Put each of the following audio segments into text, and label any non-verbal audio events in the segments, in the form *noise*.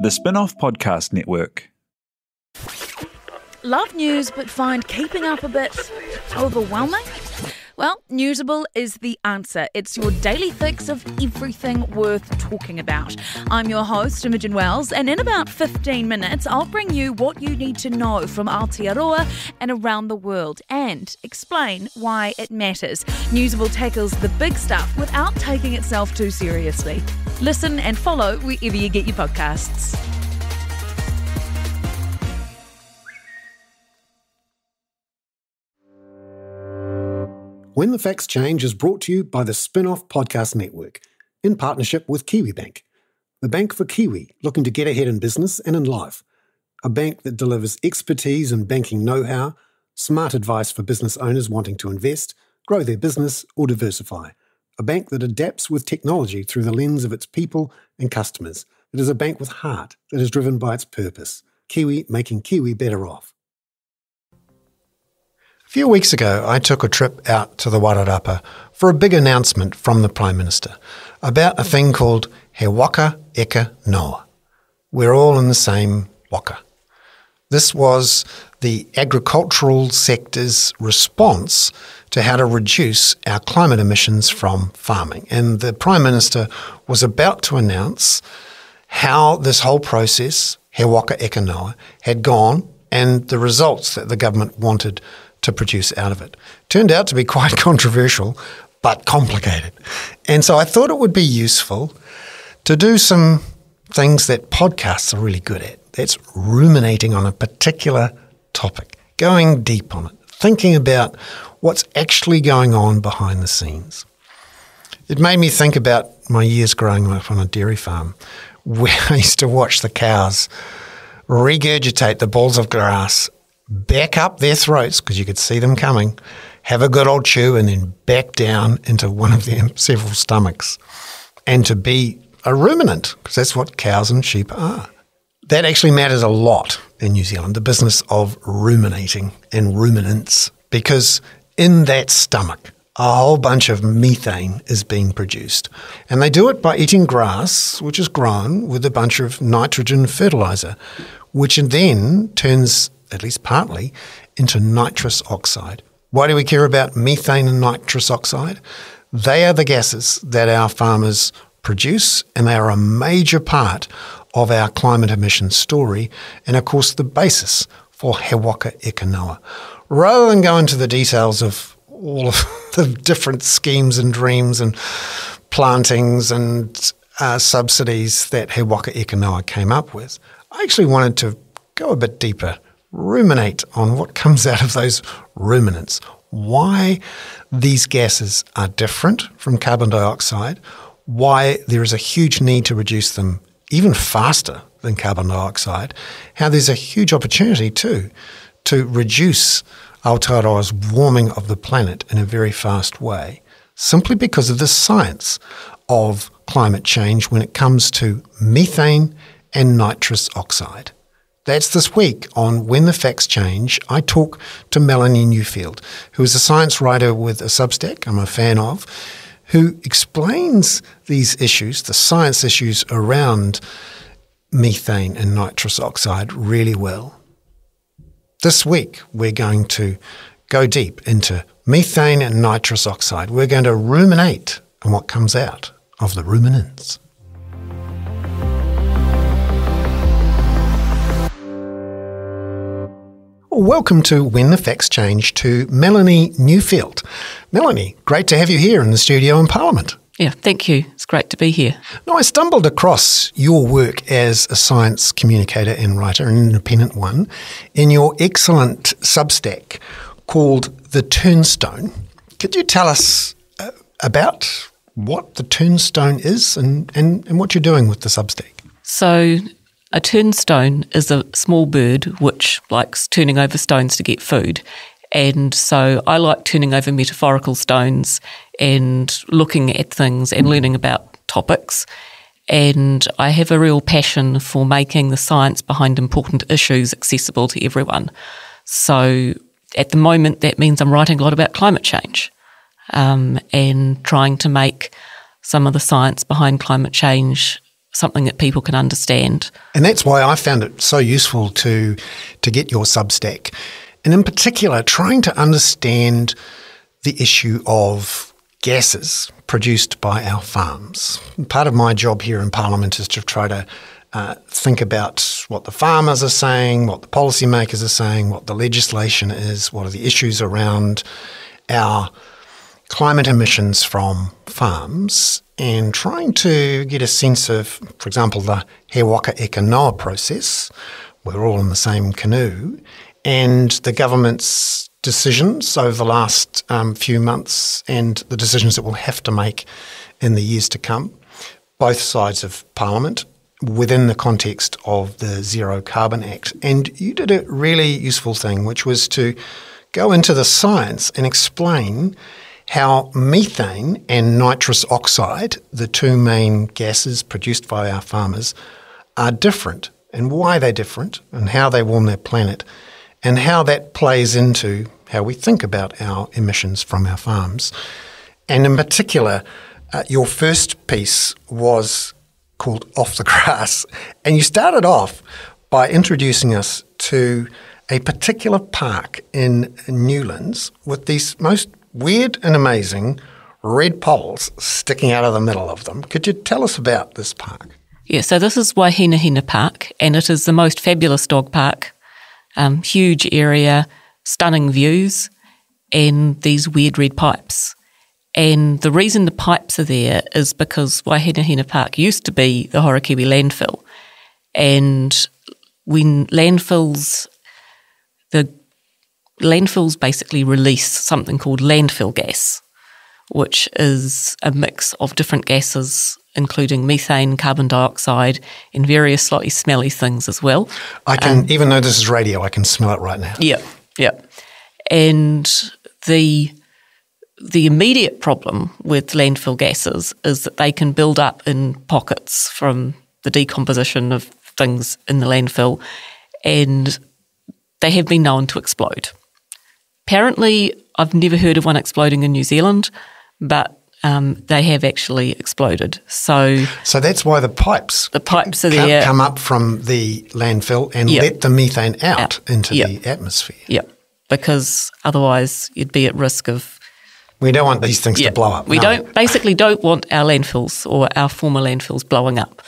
The Spinoff Podcast Network. Love news, but find keeping up a bit overwhelming? Well, Newsable is the answer. It's your daily fix of everything worth talking about. I'm your host, Imogen Wells, and in about 15 minutes, I'll bring you what you need to know from Aotearoa and around the world and explain why it matters. Newsable tackles the big stuff without taking itself too seriously. Listen and follow wherever you get your podcasts. When the Facts Change is brought to you by the Spinoff Podcast Network in partnership with KiwiBank, the bank for Kiwi looking to get ahead in business and in life. A bank that delivers expertise and banking know how, smart advice for business owners wanting to invest, grow their business, or diversify. A bank that adapts with technology through the lens of its people and customers. It is a bank with heart that is driven by its purpose. Kiwi making Kiwi better off. A few weeks ago, I took a trip out to the Wairarapa for a big announcement from the Prime Minister about a thing called He Waka Eka Noa. We're all in the same waka. This was the agricultural sector's response to how to reduce our climate emissions from farming. And the Prime Minister was about to announce how this whole process, He Waka Eka Noa, had gone and the results that the government wanted to produce out of it. Turned out to be quite *laughs* controversial, but complicated. And so I thought it would be useful to do some things that podcasts are really good at. That's ruminating on a particular topic, going deep on it, thinking about what's actually going on behind the scenes. It made me think about my years growing up on a dairy farm *laughs* where I used to watch the cows regurgitate the balls of grass back up their throats because you could see them coming, have a good old chew, and then back down into one of their *laughs* several stomachs. And to be a ruminant, because that's what cows and sheep are. That actually matters a lot in New Zealand, the business of ruminating and ruminants, because in that stomach, a whole bunch of methane is being produced. And they do it by eating grass, which is grown with a bunch of nitrogen fertilizer, which then turns at least partly, into nitrous oxide. Why do we care about methane and nitrous oxide? They are the gases that our farmers produce, and they are a major part of our climate emissions story, and of course, the basis for He Waka Eka Rather than go into the details of all of *laughs* the different schemes and dreams and plantings and uh, subsidies that He Waka Eka came up with, I actually wanted to go a bit deeper ruminate on what comes out of those ruminants, why these gases are different from carbon dioxide, why there is a huge need to reduce them even faster than carbon dioxide, how there's a huge opportunity too to reduce Aotearoa's warming of the planet in a very fast way, simply because of the science of climate change when it comes to methane and nitrous oxide. That's this week on When the Facts Change. I talk to Melanie Newfield, who is a science writer with a Substack I'm a fan of, who explains these issues, the science issues around methane and nitrous oxide, really well. This week, we're going to go deep into methane and nitrous oxide. We're going to ruminate on what comes out of the ruminants. Welcome to When the Facts Change to Melanie Newfield. Melanie, great to have you here in the studio in Parliament. Yeah, thank you. It's great to be here. Now, I stumbled across your work as a science communicator and writer, an independent one, in your excellent Substack called The Turnstone. Could you tell us uh, about what the Turnstone is and, and, and what you're doing with the Substack? So, a turnstone is a small bird which likes turning over stones to get food. And so I like turning over metaphorical stones and looking at things and learning about topics. And I have a real passion for making the science behind important issues accessible to everyone. So at the moment, that means I'm writing a lot about climate change um, and trying to make some of the science behind climate change something that people can understand. And that's why I found it so useful to to get your Substack. And in particular, trying to understand the issue of gases produced by our farms. Part of my job here in Parliament is to try to uh, think about what the farmers are saying, what the policymakers are saying, what the legislation is, what are the issues around our climate emissions from farms, and trying to get a sense of, for example, the He Waka Eka Noa process. We're all in the same canoe, and the government's decisions over the last um, few months and the decisions that we'll have to make in the years to come, both sides of Parliament within the context of the Zero Carbon Act. And you did a really useful thing, which was to go into the science and explain how methane and nitrous oxide, the two main gases produced by our farmers, are different and why they're different and how they warm their planet and how that plays into how we think about our emissions from our farms. And in particular, uh, your first piece was called Off the Grass. *laughs* And you started off by introducing us to a particular park in Newlands with these most weird and amazing red poles sticking out of the middle of them. Could you tell us about this park? Yeah, so this is Waihinahina Park, and it is the most fabulous dog park. Um, huge area, stunning views, and these weird red pipes. And the reason the pipes are there is because Waihinahina Park used to be the Horokiwi landfill. And when landfills, landfills basically release something called landfill gas, which is a mix of different gases, including methane, carbon dioxide, and various slightly smelly things as well. I can, um, even though this is radio, I can smell it right now. Yeah, yeah. And the the immediate problem with landfill gases is that they can build up in pockets from the decomposition of things in the landfill, and they have been known to explode. Apparently, I've never heard of one exploding in New Zealand, but um, they have actually exploded. So, so that's why the pipes the pipes are there come up from the landfill and yep. let the methane out, out. into yep. the atmosphere. Yep, because otherwise you'd be at risk of. We don't want these things to blow up. We no. don't basically don't want our landfills or our former landfills blowing up.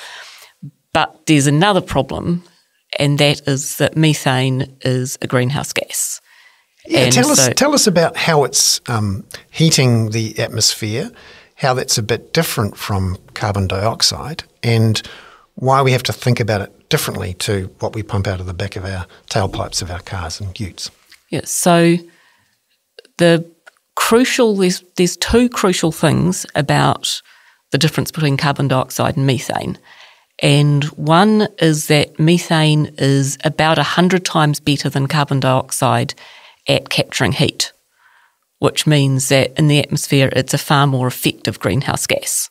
But there's another problem, and that is that methane is a greenhouse gas. Yeah, and tell so, us tell us about how it's um, heating the atmosphere, how that's a bit different from carbon dioxide, and why we have to think about it differently to what we pump out of the back of our tailpipes of our cars and utes. Yeah, so the crucial there's there's two crucial things about the difference between carbon dioxide and methane. And one is that methane is about 100 times better than carbon dioxide at capturing heat, which means that in the atmosphere it's a far more effective greenhouse gas.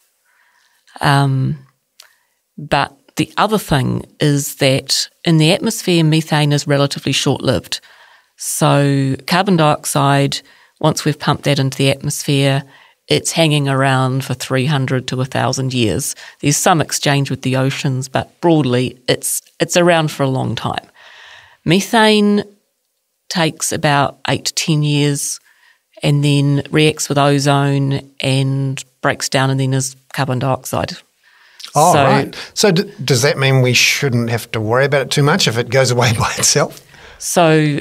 Um, but the other thing is that in the atmosphere, methane is relatively short lived. So, carbon dioxide, once we've pumped that into the atmosphere, it's hanging around for 300 to 1,000 years. There's some exchange with the oceans, but broadly, it's, it's around for a long time. Methane takes about eight to 10 years and then reacts with ozone and breaks down and then is carbon dioxide. Oh, so, right. So, d- does that mean we shouldn't have to worry about it too much if it goes *laughs* away by itself? So,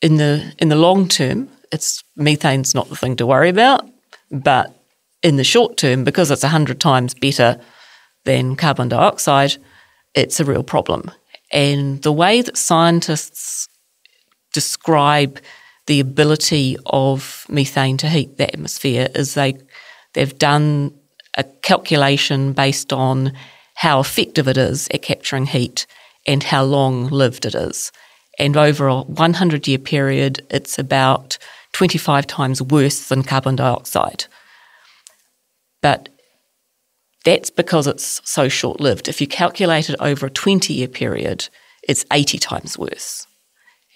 in the in the long term, it's methane's not the thing to worry about, but in the short term, because it's hundred times better than carbon dioxide, it's a real problem. And the way that scientists describe the ability of methane to heat the atmosphere is they they've done a calculation based on how effective it is at capturing heat and how long lived it is. And over a 100 year period, it's about 25 times worse than carbon dioxide. But that's because it's so short lived. If you calculate it over a 20 year period, it's 80 times worse.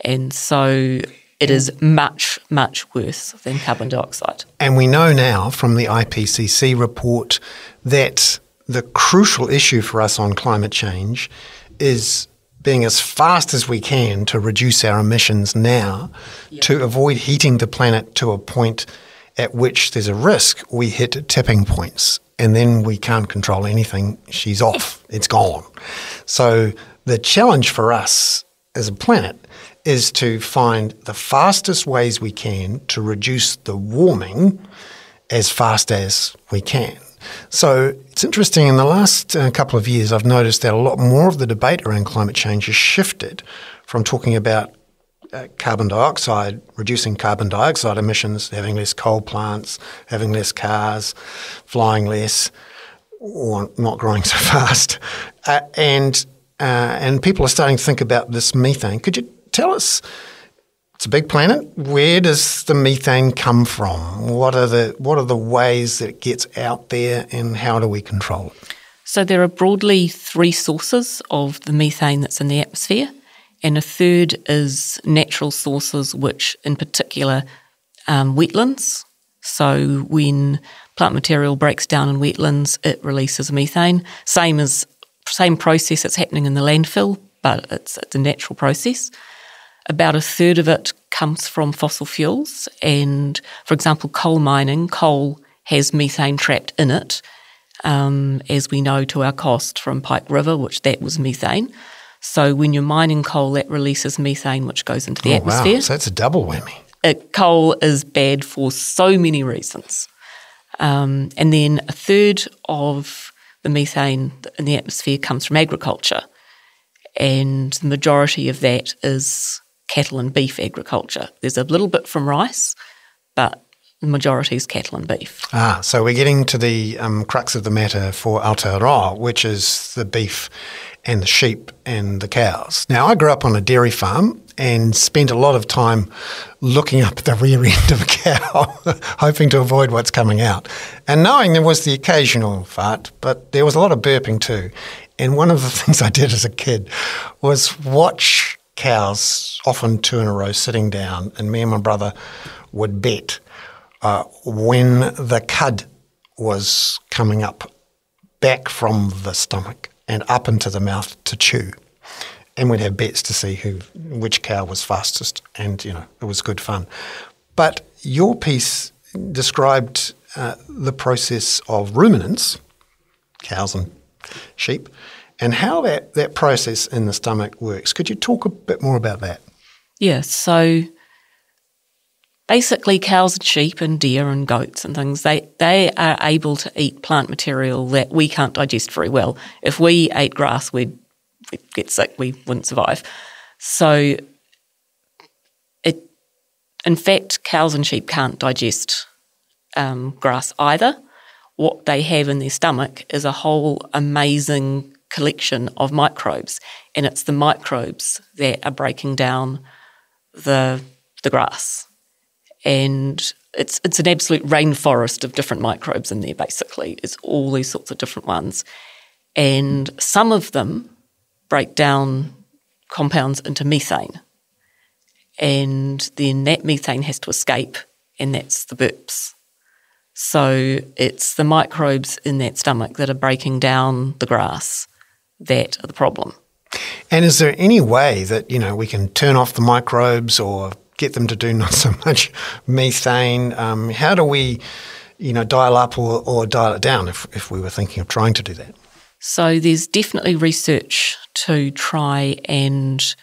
And so it is much, much worse than carbon dioxide. And we know now from the IPCC report that the crucial issue for us on climate change is being as fast as we can to reduce our emissions now to avoid heating the planet to a point at which there's a risk we hit tipping points and then we can't control anything. She's off, it's gone. So the challenge for us as a planet is to find the fastest ways we can to reduce the warming as fast as we can. So it's interesting. In the last uh, couple of years, I've noticed that a lot more of the debate around climate change has shifted from talking about uh, carbon dioxide, reducing carbon dioxide emissions, having less coal plants, having less cars, flying less, or not growing *laughs* so fast, uh, and uh, and people are starting to think about this methane. Could you tell us? It's a big planet. Where does the methane come from? What are the what are the ways that it gets out there, and how do we control it? So there are broadly three sources of the methane that's in the atmosphere, and a third is natural sources, which in particular um, wetlands. So when plant material breaks down in wetlands, it releases methane. Same as same process that's happening in the landfill, but it's, it's a natural process. About a third of it comes from fossil fuels. And for example, coal mining, coal has methane trapped in it, um, as we know to our cost from Pike River, which that was methane. So when you're mining coal, that releases methane, which goes into the oh, atmosphere. Wow. So that's a double whammy. It, coal is bad for so many reasons. Um, and then a third of the methane in the atmosphere comes from agriculture. And the majority of that is cattle and beef agriculture. There's a little bit from rice, but the majority is cattle and beef. Ah, so we're getting to the um, crux of the matter for Aotearoa, which is the beef and the sheep and the cows. Now, I grew up on a dairy farm and spent a lot of time looking up at the rear end of a cow, *laughs* hoping to avoid what's coming out. And knowing there was the occasional fart, but there was a lot of burping too. And one of the *laughs* things I did as a kid was watch cows, often two in a row, sitting down, and me and my brother would bet uh, when the cud was coming up back from the stomach and up into the mouth to chew. And we'd have bets to see who, which cow was fastest, and you know it was good fun. But your piece described uh, the process of ruminants, cows and sheep, and how that, that process in the stomach works. Could you talk a bit more about that? Yeah, so basically cows and sheep and deer and goats and things, they, they are able to eat plant material that we can't digest very well. If we ate grass, we'd, we'd get sick, we wouldn't survive. So it in fact, cows and sheep can't digest um, grass either. What they have in their stomach is a whole amazing collection of microbes, and it's the microbes that are breaking down the the grass. And it's it's an absolute rainforest of different microbes in there. Basically, it's all these sorts of different ones, and some of them break down compounds into methane, and then that methane has to escape, and that's the burps. So it's the microbes in that stomach that are breaking down the grass that are the problem. And is there any way that you know we can turn off the microbes or get them to do *laughs* not so much methane? Um, how do we, you know, dial up or, or dial it down if, if we were thinking of trying to do that? So there's definitely research to try and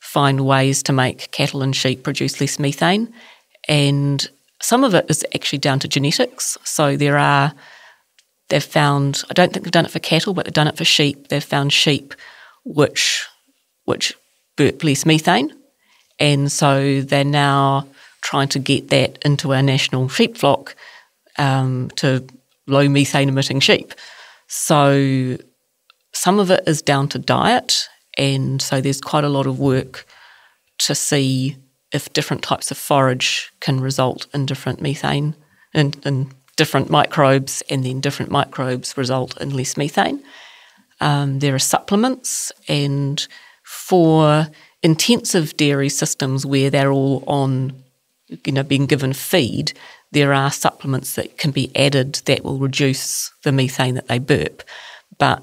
find ways to make cattle and sheep produce less methane, and some of it is actually down to genetics. So there are They've found, I don't think they've done it for cattle, but they've done it for sheep. They've found sheep which, which burp less methane. And so they're now trying to get that into our national sheep flock um, to low methane emitting sheep. So some of it is down to diet. And so there's quite a lot of work to see if different types of forage can result in different methane and, different microbes, and then different microbes result in less methane. Um, there are supplements, and for intensive dairy systems where they're all on, you know, being given feed, there are supplements that can be added that will reduce the methane that they burp. but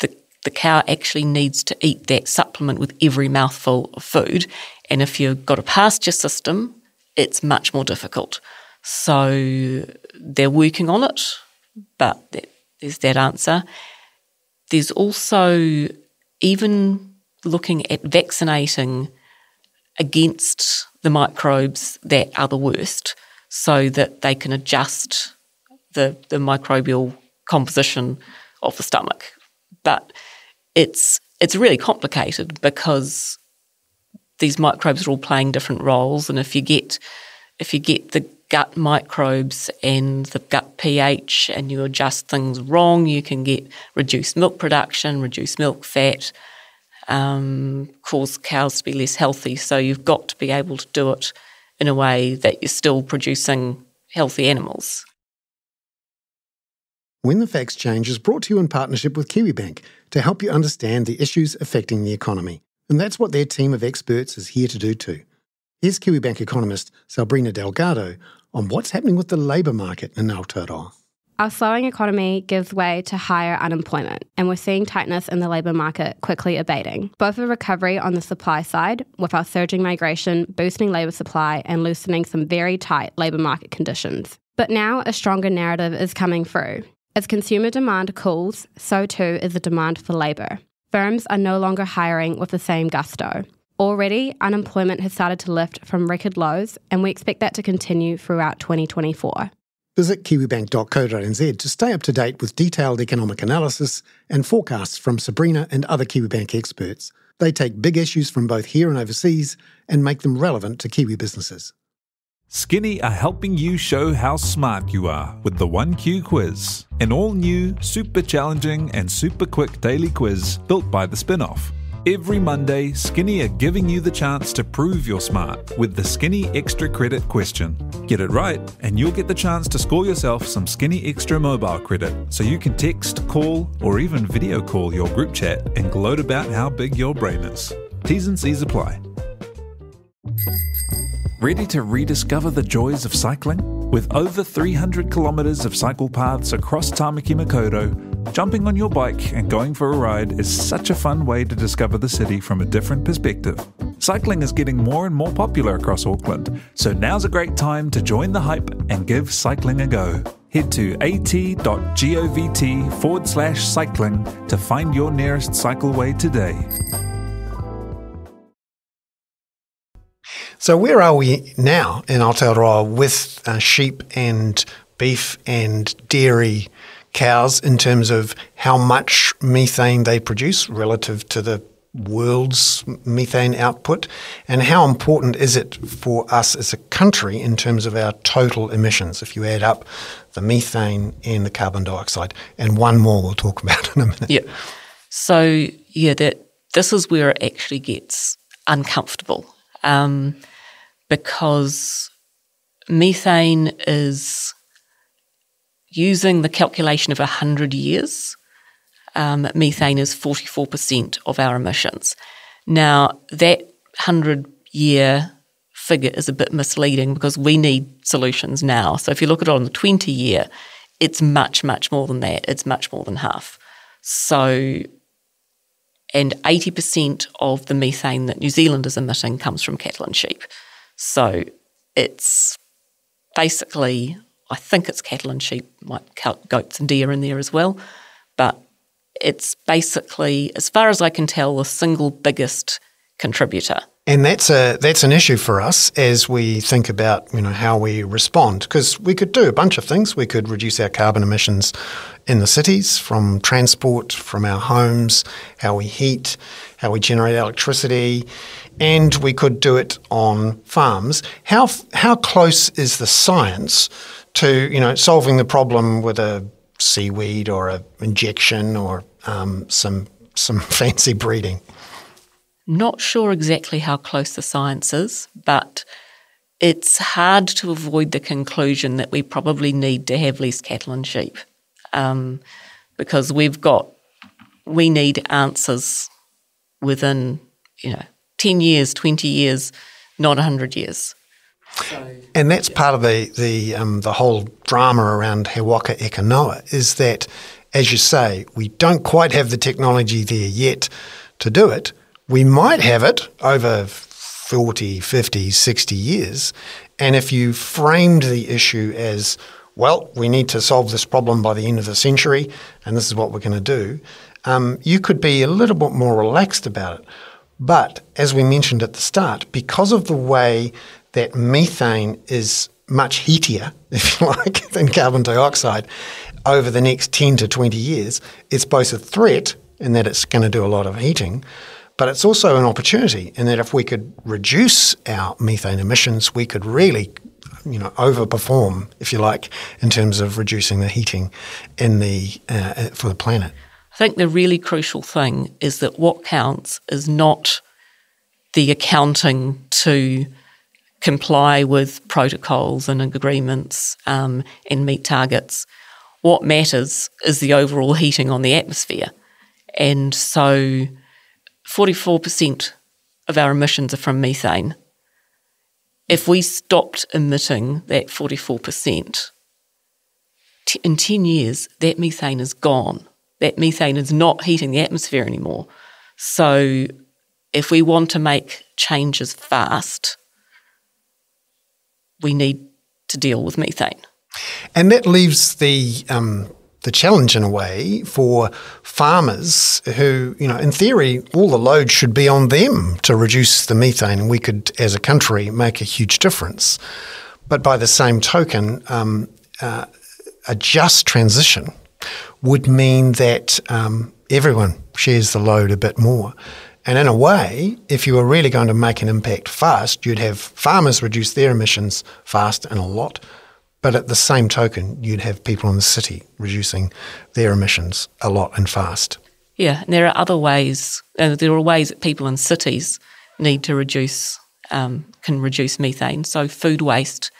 the, the cow actually needs to eat that supplement with every mouthful of food. And if you've got a pasture system, it's much more difficult. So they're working on it, but there's that answer. There's also even looking at vaccinating against the microbes that are the worst so that they can adjust the, the microbial composition of the stomach. But it's it's really complicated because these microbes are all playing different roles and if you get if you get the gut microbes and the gut pH and you adjust things wrong, you can get reduced milk production, reduced milk fat, um, cause cows to be less healthy. So you've got to be able to do it in a way that you're still producing healthy animals. When the Facts Change is brought to you in partnership with Kiwibank to help you understand the issues affecting the economy. And that's what their team of experts is here to do too. Here's Kiwibank economist Sabrina Delgado on what's happening with the labour market in Aotearoa. Our slowing economy gives way to higher unemployment, and we're seeing tightness in the labour market quickly abating. Both a recovery on the supply side, with our surging migration boosting labour supply and loosening some very tight labour market conditions. But now a stronger narrative is coming through. As consumer demand cools, so too is the demand for labour. Firms are no longer hiring with the same gusto. Already, unemployment has started to lift from record lows, and we expect that to continue throughout 2024. Visit kiwibank.co.nz to stay up to date with detailed economic analysis and forecasts from Sabrina and other Kiwibank experts. They take big issues from both here and overseas and make them relevant to Kiwi businesses. Skinny are helping you show how smart you are with the 1Q quiz, an all new, super challenging, and super quick daily quiz built by the Spinoff. Every Monday, Skinny are giving you the chance to prove you're smart with the Skinny Extra Credit question. Get it right, and you'll get the chance to score yourself some Skinny Extra mobile credit so you can text, call, or even video call your group chat and gloat about how big your brain is. T's and C's apply. Ready to rediscover the joys of cycling? With over 300 kilometres of cycle paths across Tamaki Makaurau, jumping on your bike and going for a ride is such a fun way to discover the city from a different perspective. Cycling is getting more and more popular across Auckland, so now's a great time to join the hype and give cycling a go. Head to at.govt forward slash cycling to find your nearest cycleway today. So, where are we now in Aotearoa with uh, sheep and beef and dairy cows in terms of how much methane they produce relative to the world's methane output? And how important is it for us as a country in terms of our total emissions if you add up the methane and the carbon dioxide? And one more we'll talk about *laughs* in a minute. Yeah. So, yeah, that this is where it actually gets uncomfortable um, because methane is using the calculation of 100 years. Um, methane is 44% of our emissions. Now, that 100 year figure is a bit misleading because we need solutions now. So, if you look at it on the 20 year, it's much, much more than that. It's much more than half. So, and 80% of the methane that New Zealand is emitting comes from cattle and sheep. So it's basically, I think it's cattle and sheep, count goats and deer in there as well, but it's basically, as far as I can tell, the single biggest contributor. And that's a that's an issue for us as we think about you know how we respond because we could do a bunch of things. We could reduce our carbon emissions in the cities from transport, from our homes, how we heat, how we generate electricity, and we could do it on farms. How how close is the science to you know solving the problem with a seaweed or a injection or um, some some *laughs* fancy breeding? Not sure exactly how close the science is, but it's hard to avoid the conclusion that we probably need to have less cattle and sheep um, because we've got, we need answers within, you know, 10 years, 20 years, not 100 years. And that's yeah. part of the the um, the whole drama around He Eka Noa is that as you say, we don't quite have the technology there yet to do it. We might have it over 40, 50, 60 years. And if you framed the issue as, well, we need to solve this problem by the end of the century, and this is what we're going to do, um, you could be a little bit more relaxed about it. But as we mentioned at the start, because of the way that methane is much heatier, *laughs* if you like, than carbon dioxide over the next 10 to 20 years, it's both a threat in that it's going to do a lot of heating, but it's also an opportunity in that if we could reduce our methane emissions, we could really you know overperform, if you like, in terms of reducing the heating in the uh, for the planet. I think the really crucial thing is that what counts is not the accounting to comply with protocols and agreements um, and meet targets. What matters is the overall heating on the atmosphere. And so 44% of our emissions are from methane. If we stopped emitting that 44%, t- in 10 years, that methane is gone. That methane is not heating the atmosphere anymore. So if we want to make changes fast, we need to deal with methane. And that leaves the um, the challenge in a way for farmers who, you know, in theory, all the load should be on them to reduce the methane, and we could, as a country, make a huge difference. But by the same token, um, uh, a just transition would mean that um, everyone shares the load a bit more. And in a way, if you were really going to make an impact fast, you'd have farmers reduce their emissions fast and a lot. But at the same token, you'd have people in the city reducing their emissions a lot and fast. Yeah, and there are other ways. Uh, there are ways that people in cities need to reduce um, can reduce methane. So food waste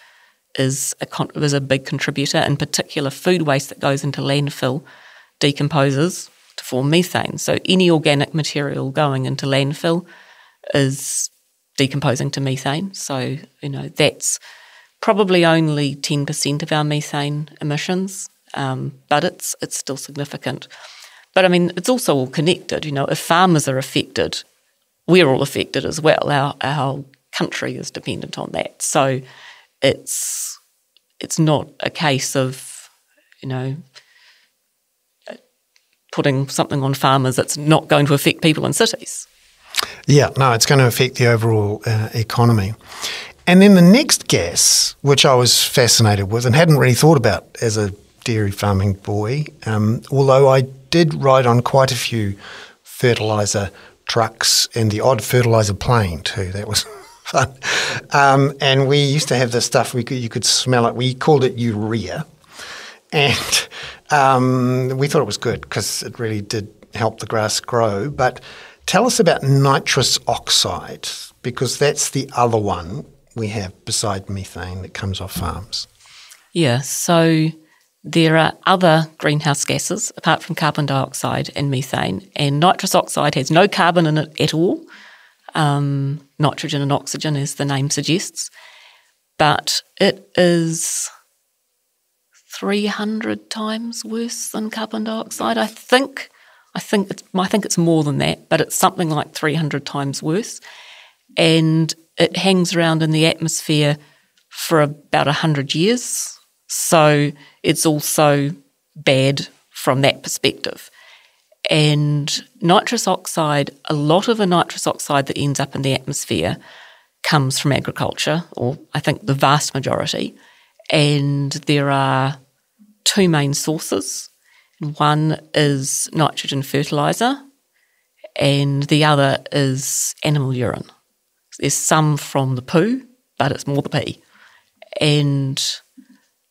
is a con- is a big contributor. In particular, food waste that goes into landfill decomposes to form methane. So any organic material going into landfill is decomposing to methane. So you know that's probably only 10% of our methane emissions, um, but it's, it's still significant. But I mean, it's also all connected. You know, if farmers are affected, we're all affected as well. Our, our country is dependent on that. So it's, it's not a case of, you know, putting something on farmers that's not going to affect people in cities. Yeah, no, it's going to affect the overall uh, economy. And then the next gas, which I was fascinated with and hadn't really thought about as a dairy farming boy, um, although I did ride on quite a few fertiliser trucks and the odd fertiliser plane too. That was *laughs* fun. Um, and we used to have this stuff, we could, you could smell it. We called it urea. And um, we thought it was good because it really did help the grass grow. But tell us about nitrous oxide because that's the other one we have beside methane that comes off farms? Yeah, so there are other greenhouse gases apart from carbon dioxide and methane, and nitrous oxide has no carbon in it at all. Um, nitrogen and oxygen, as the name suggests, but it is 300 times worse than carbon dioxide. I think. I think it's, I think it's more than that, but it's something like 300 times worse. And it hangs around in the atmosphere for about 100 years. So it's also bad from that perspective. And nitrous oxide, a lot of the nitrous oxide that ends up in the atmosphere comes from agriculture, or I think the vast majority. And there are two main sources. One is nitrogen fertiliser, and the other is animal urine. There's some from the poo, but it's more the pee. And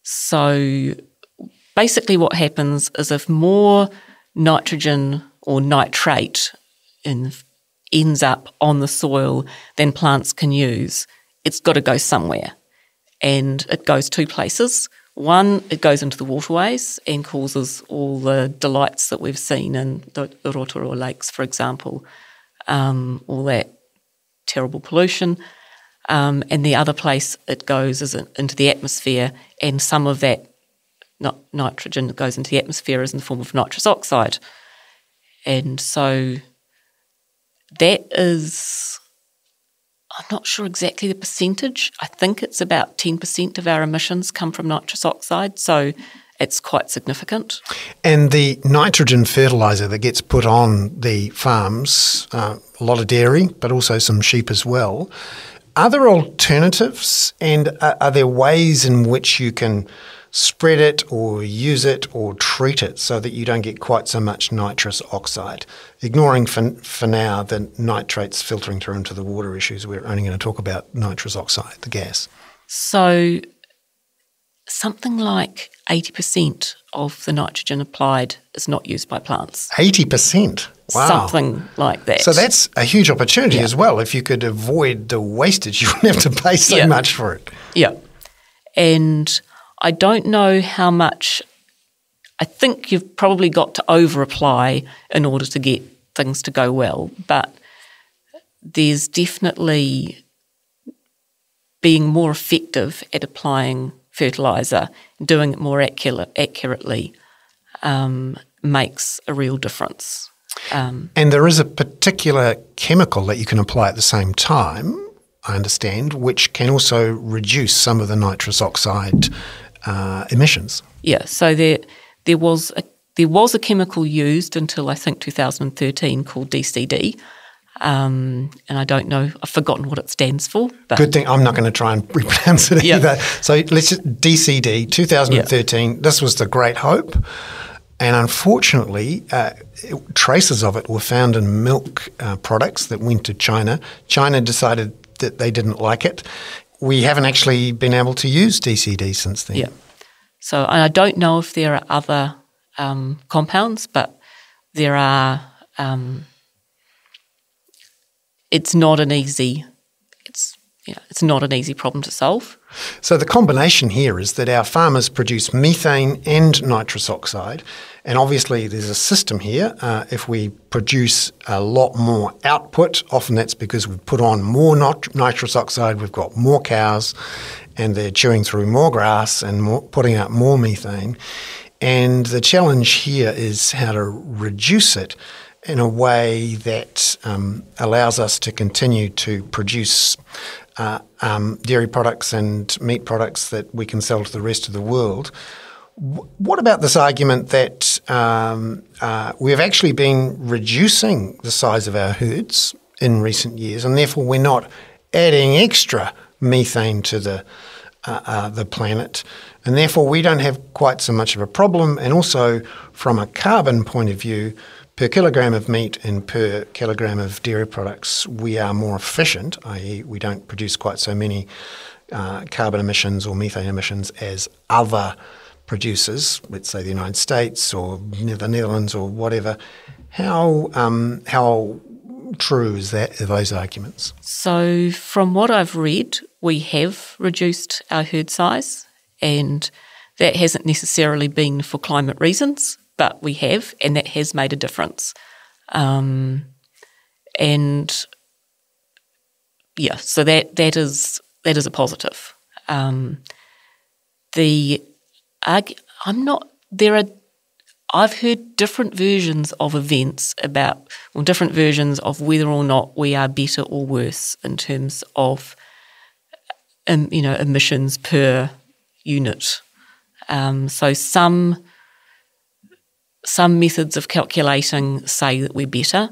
so basically, what happens is if more nitrogen or nitrate in, ends up on the soil than plants can use, it's got to go somewhere. And it goes two places. One, it goes into the waterways and causes all the delights that we've seen in the, Rotorua lakes, for example, um, all that terrible pollution. Um, and the other place it goes is into the atmosphere, and some of that not nitrogen that goes into the atmosphere is in the form of nitrous oxide. And so that is, I'm not sure exactly the percentage. I think it's about 10% of our emissions come from nitrous oxide. So it's quite significant. And the nitrogen fertiliser that gets put on the farms, uh, a lot of dairy, but also some sheep as well. Are there alternatives, and are, are there ways in which you can spread it or use it or treat it so that you don't get quite so much nitrous oxide? Ignoring for, for now the nitrates filtering through into the water issues, we're only going to talk about nitrous oxide, the gas. So, something like 80% of the nitrogen applied is not used by plants. 80%? Wow. Something like that. So that's a huge opportunity yeah. as well. If you could avoid the wastage, *laughs* you wouldn't have to pay so yeah. much for it. Yeah. And I don't know how much, I think you've probably got to over apply in order to get things to go well, but there's definitely being more effective at applying fertiliser, doing it more accurate, accurately um, makes a real difference. Um, and there is a particular chemical that you can apply at the same time, I understand, which can also reduce some of the nitrous oxide uh, emissions. Yeah, so there there was a there was a chemical used until I think 2013 called DCD, um, and I don't know, I've forgotten what it stands for. But Good thing I'm not going to try and *laughs* repronounce it either. So let's just, DCD 2013. This was the Great Hope. And unfortunately, uh, traces of it were found in milk uh, products that went to China. China decided that they didn't like it. We haven't actually been able to use DCD since then. Yeah. So I don't know if there are other um, compounds, but there are. Um, it's not an easy it's know, it's not an easy problem to solve. So the combination here is that our farmers produce methane and nitrous oxide, and obviously there's a system here. Uh, if we produce a lot more output, often that's because we've put on more nit- nitrous oxide, we've got more cows, and they're chewing through more grass and more, putting out more methane. And the challenge here is how to reduce it in a way that um, allows us to continue to produce uh, um, dairy products and meat products that we can sell to the rest of the world. What about this argument that um, uh, we've actually been reducing the size of our herds in recent years, and therefore we're not adding extra methane to the uh, uh the planet, and therefore we don't have quite so much of a problem. And also, from a carbon point of view, per kilogram of meat and per kilogram of dairy products, we are more efficient, i.e., we don't produce quite so many uh, carbon emissions or methane emissions as other producers, let's say the United States or the Netherlands or whatever. How um, how true is that are those arguments? So, from what I've read, we have reduced our herd size, and that hasn't necessarily been for climate reasons but we have, and that has made a difference. Um, and yeah, so that that is that is a positive. Um, the I'm not there are I've heard different versions of events about well, different versions of whether or not we are better or worse in terms of um, you know emissions per unit. Um, so some some methods of calculating say that we're better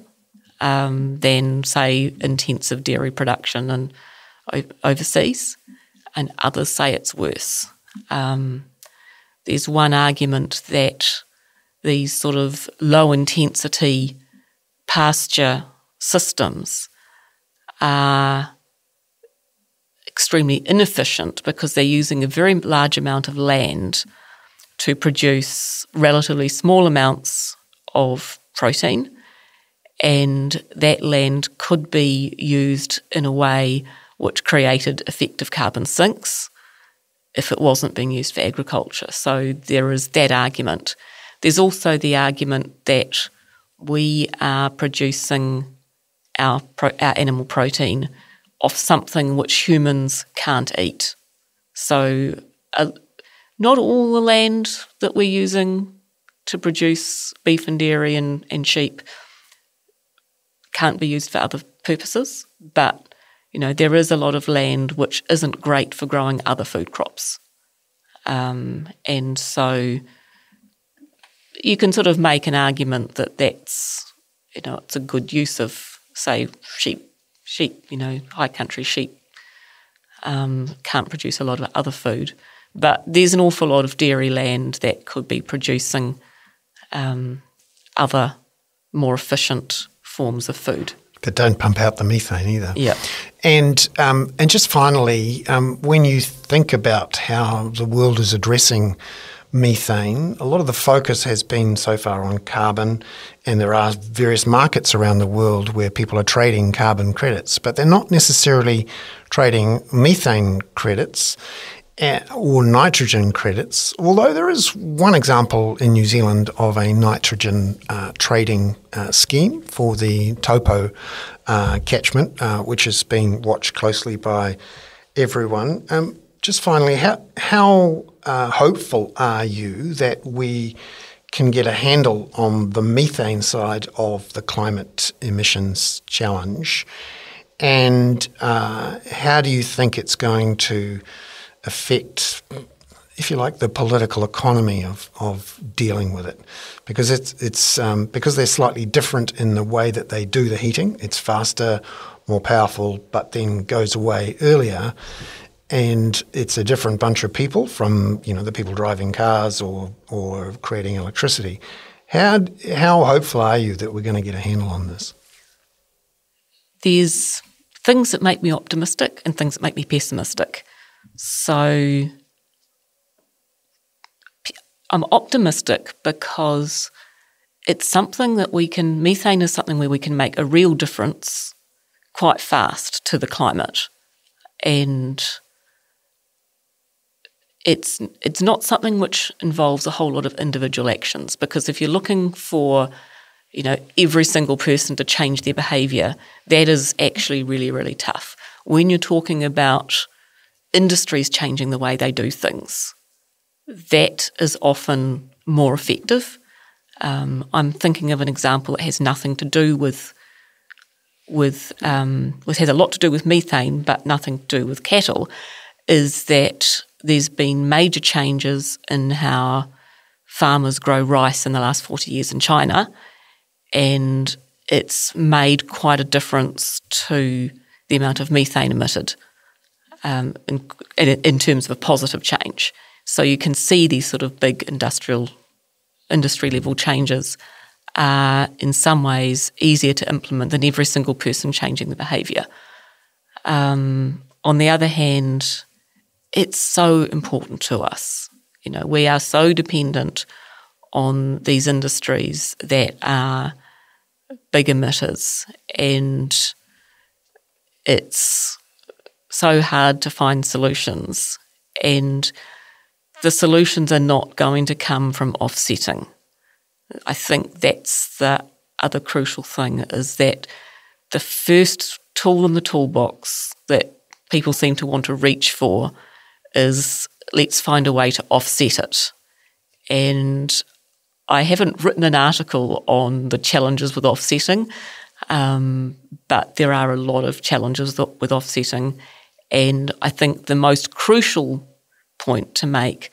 um, than, say, intensive dairy production and overseas, and others say it's worse. Um, there's one argument that these sort of low intensity pasture systems are extremely inefficient because they're using a very large amount of land to produce relatively small amounts of protein, and that land could be used in a way which created effective carbon sinks if it wasn't being used for agriculture. So there is that argument. There's also the argument that we are producing our, pro- our animal protein off something which humans can't eat. So uh, not all the land that we're using to produce beef and dairy and, and sheep can't be used for other purposes, but you know there is a lot of land which isn't great for growing other food crops, um, and so you can sort of make an argument that that's you know it's a good use of say sheep sheep you know high country sheep um, can't produce a lot of other food, but there's an awful lot of dairy land that could be producing um, other more efficient forms of food. That don't pump out the methane either. Yeah. And um, and just finally, um, when you think about how the world is addressing methane, a lot of the focus has been so far on carbon, and there are various markets around the world where people are trading carbon credits, but they're not necessarily trading methane credits or nitrogen credits, although there is one example in New Zealand of a nitrogen uh, trading uh, scheme for the Taupō uh, catchment, uh, which is being watched closely by everyone. Um, just finally, how, how uh, hopeful are you that we can get a handle on the methane side of the climate emissions challenge? And uh, how do you think it's going to affect, if you like, the political economy of, of dealing with it, because it's it's um, because they're slightly different in the way that they do the heating. It's faster, more powerful, but then goes away earlier. And it's a different bunch of people from you know the people driving cars or or creating electricity. How how hopeful are you that we're going to get a handle on this? There's things that make me optimistic and things that make me pessimistic. So I'm optimistic because it's something that we can, methane is something where we can make a real difference quite fast to the climate. And it's it's not something which involves a whole lot of individual actions because if you're looking for you know every single person to change their behavior that is actually really really tough when you're talking about industries changing the way they do things. That is often more effective. Um, I'm thinking of an example that has nothing to do with with um, which has a lot to do with methane, but nothing to do with cattle. Is that there's been major changes in how farmers grow rice in the last 40 years in China, and it's made quite a difference to the amount of methane emitted um, in, in terms of a positive change. So you can see these sort of big industrial industry level changes are in some ways easier to implement than every single person changing the behaviour. Um, on the other hand, it's so important to us. You know, we are so dependent on these industries that are big emitters, and it's so hard to find solutions. And the solutions are not going to come from offsetting. I think that's the other crucial thing is that the first tool in the toolbox that people seem to want to reach for is let's find a way to offset it. And I haven't written an article on the challenges with offsetting, um, but there are a lot of challenges with offsetting. And I think the most crucial point to make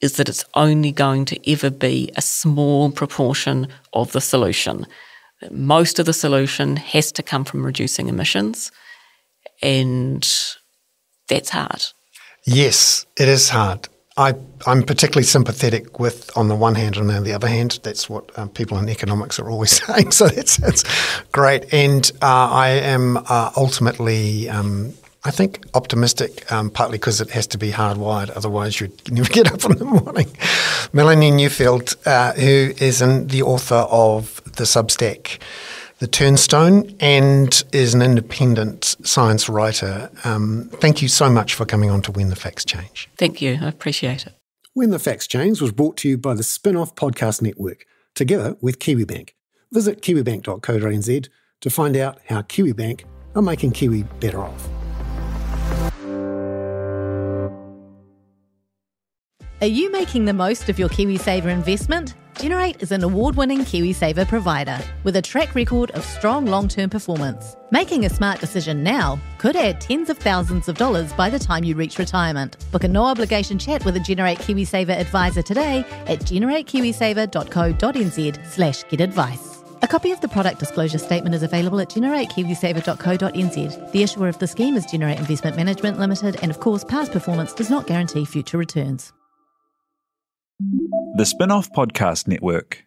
is that it's only going to ever be a small proportion of the solution. Most of the solution has to come from reducing emissions, and that's hard. Yes, it is hard. I, am particularly sympathetic with, on the one hand, and on the other hand, that's what uh, people in economics are always *laughs* saying. So that's, that's great. And uh, I am uh, ultimately um, I think optimistic, um, partly because it has to be hardwired, otherwise you'd *laughs* never get up in the morning. Melanie Newfield, uh, who is an, the author of the Substack, The Turnstone, and is an independent science writer. Um, thank you so much for coming on to When the Facts Change. Thank you. I appreciate it. When the Facts Change was brought to you by the Spinoff Podcast Network, together with KiwiBank. Visit kiwibank.co.nz to find out how KiwiBank are making Kiwi better off. Are you making the most of your KiwiSaver investment? Generate is an award winning KiwiSaver provider with a track record of strong long term performance. Making a smart decision now could add tens of thousands of dollars by the time you reach retirement. Book a no obligation chat with a Generate KiwiSaver advisor today at generatekiwisaver.co.nz slash get advice. A copy of the product disclosure statement is available at generatekiwisaver.co.nz. The issuer of the scheme is Generate Investment Management Limited, and of course, past performance does not guarantee future returns. The Spinoff Podcast Network.